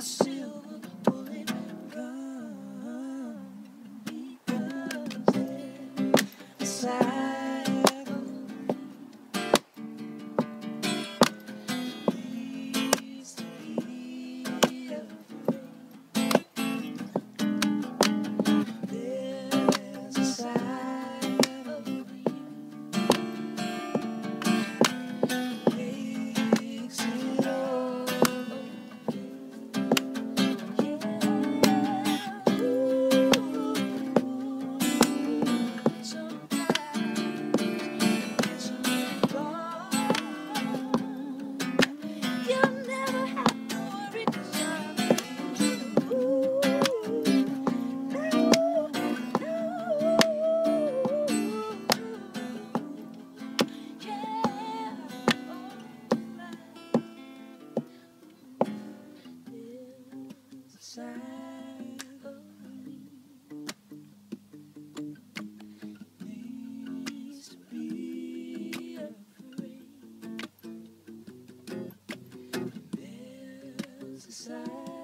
I see. needs to be afraid. There's a side.